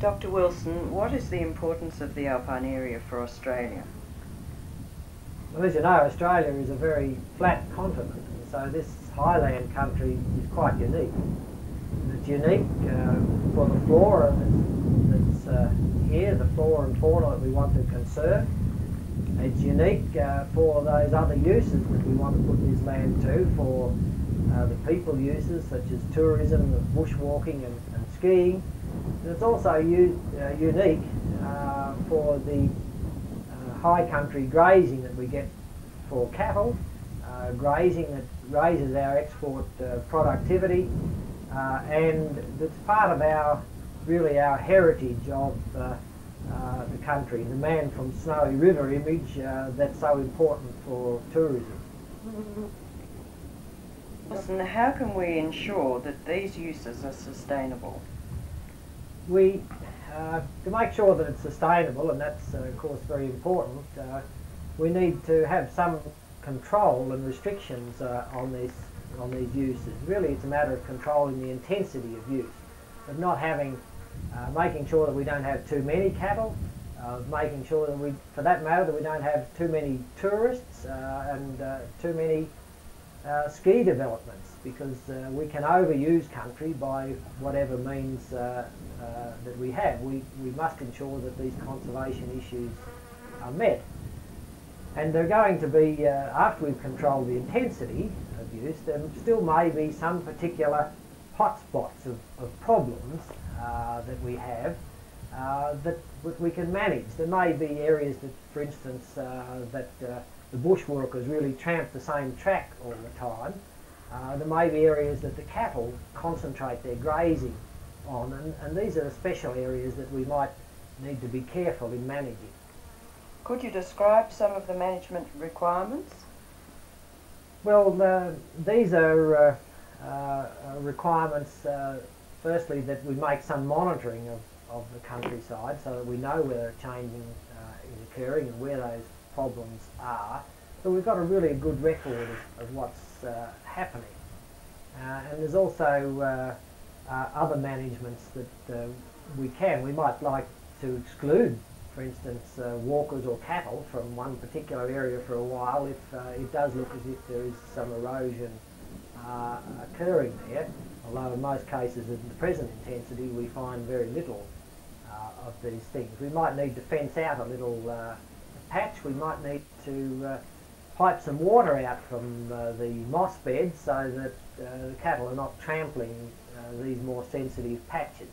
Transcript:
Dr. Wilson, what is the importance of the alpine area for Australia? Well, as you know, Australia is a very flat continent, and so this highland country is quite unique. It's unique uh, for the flora that's, that's uh, here, the flora and fauna that we want to conserve. It's unique uh, for those other uses that we want to put this land to, for uh, the people uses such as tourism, bushwalking and, and skiing. And it's also uh, unique uh, for the high country grazing that we get for cattle, uh, grazing that raises our export uh, productivity, uh, and it's part of our, really our heritage of uh, uh, the country, the man from Snowy River image uh, that's so important for tourism. Listen, how can we ensure that these uses are sustainable? We, uh, to make sure that it's sustainable, and that's uh, of course very important, uh, we need to have some control and restrictions uh, on this on these uses. Really, it's a matter of controlling the intensity of use, of not having, uh, making sure that we don't have too many cattle, making sure that we, for that matter, that we don't have too many tourists and too many uh, ski developments because uh, we can overuse country by whatever means uh, that we have. We, we must ensure that these conservation issues are met. And they're going to be, after we've controlled the intensity of use, there still may be some particular hotspots of, of problems that we have uh, that we can manage. There may be areas that, for instance, uh, that uh, the bushwalkers really tramp the same track all the time. Uh, there may be areas that the cattle concentrate their grazing on, and, and these are the special areas that we might need to be careful in managing. Could you describe some of the management requirements? Well, uh, these are uh, uh requirements, uh, firstly, that we make some monitoring of, of the countryside so that we know where changing uh, is occurring and where those problems are. So we've got a really good record of, of what's uh, happening. Uh, and there's also uh, uh other managements that uh, we can. We might like to exclude, for instance, uh, walkers or cattle from one particular area for a while if it does look as if there is some erosion occurring there. Although in most cases in the present intensity we find very little of these things. We might need to fence out a little patch, we might need to uh, pipe some water out from uh, the moss bed so that uh, the cattle are not trampling uh, these more sensitive patches.